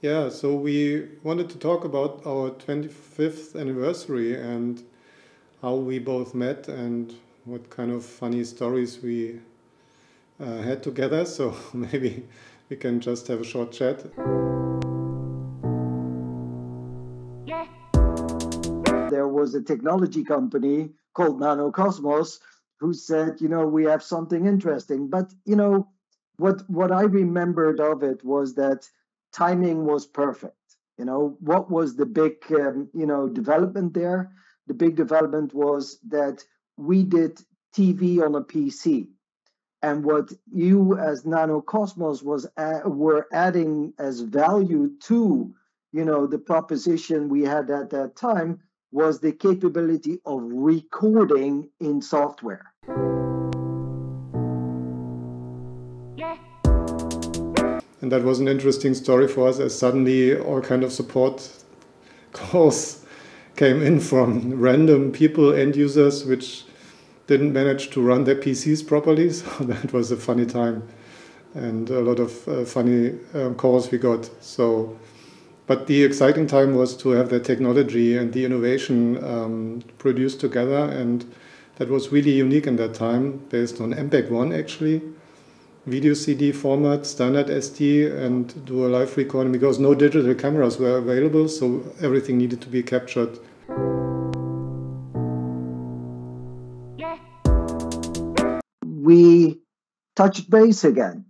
Yeah, so we wanted to talk about our 25th anniversary and how we both met and what kind of funny stories we uh, had together. So maybe we can just have a short chat. There was a technology company called Nanocosmos who said, you know, we have something interesting. But, you know, what what I remembered of it was that timing was perfect. You know, what was the big, um, you know, development there? The big development was that we did TV on a PC. And what you as Nanocosmos was uh, were adding as value to, you know, the proposition we had at that time was the capability of recording in software. And that was an interesting story for us as suddenly all kind of support calls came in from random people, end users, which didn't manage to run their PCs properly. So that was a funny time and a lot of uh, funny um, calls we got. So, but the exciting time was to have the technology and the innovation um, produced together, and that was really unique in that time, based on MPEG One actually video CD format, standard SD, and do a live recording because no digital cameras were available, so everything needed to be captured. We touched base again.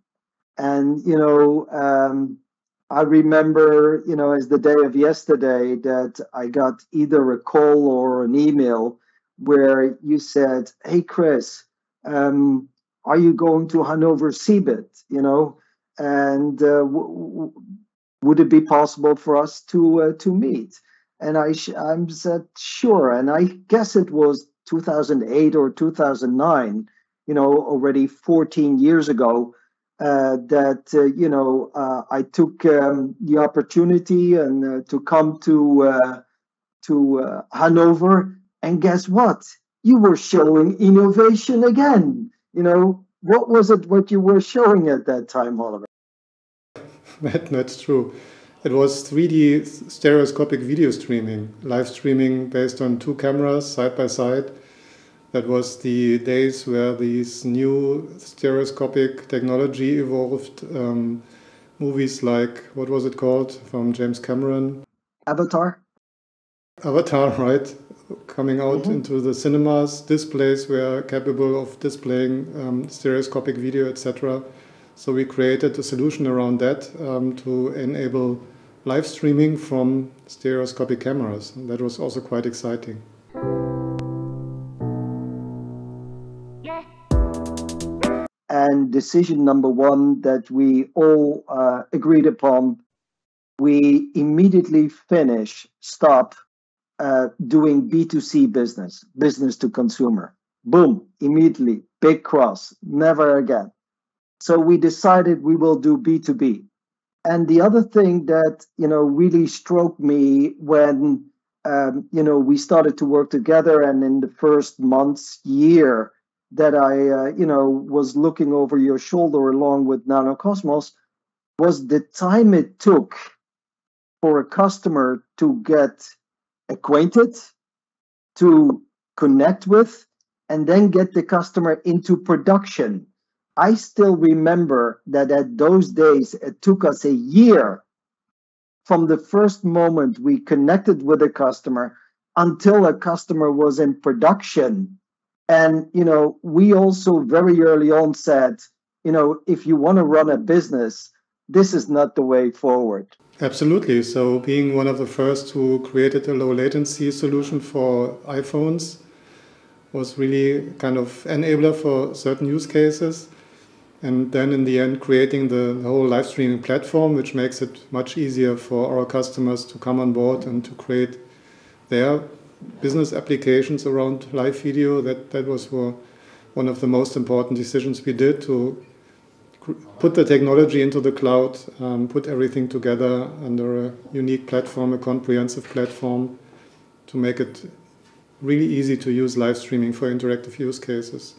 And, you know, um, I remember, you know, as the day of yesterday that I got either a call or an email where you said, Hey, Chris, um, are you going to Hanover CeBIT? You know, and uh, w- would it be possible for us to uh, to meet? And I sh- I said sure, and I guess it was 2008 or 2009. You know, already 14 years ago. Uh, that uh, you know, uh, I took um, the opportunity and uh, to come to to Hanover, and guess what? You were showing innovation again you know, what was it what you were showing at that time, Oliver? that, that's true. It was 3D stereoscopic video streaming, live streaming based on two cameras side by side. That was the days where these new stereoscopic technology evolved. Um, movies like, what was it called, from James Cameron? Avatar. Avatar, right? Coming out mm-hmm. into the cinemas. Displays were capable of displaying um, stereoscopic video, etc. So we created a solution around that um, to enable live streaming from stereoscopic cameras. And that was also quite exciting. And decision number one that we all uh, agreed upon, we immediately finish, stop uh, doing B2C business, business to consumer. Boom, immediately, big cross, never again. So we decided we will do B2B. And the other thing that, you know, really struck me when, um, you know, we started to work together and in the first months, year that I, uh, you know, was looking over your shoulder along with Nanocosmos was the time it took for a customer to get acquainted, to connect with, and then get the customer into production. I still remember that at those days, it took us a year from the first moment we connected with a customer until a customer was in production. And, you know, we also very early on said, you know, if you want to run a business, this is not the way forward. Absolutely. So, being one of the first who created a low latency solution for iPhones was really kind of enabler for certain use cases. And then in the end, creating the whole live streaming platform, which makes it much easier for our customers to come on board and to create their business applications around live video. That, that was one of the most important decisions we did to put the technology into the cloud, um, put everything together under a unique platform, a comprehensive platform to make it really easy to use live streaming for interactive use cases.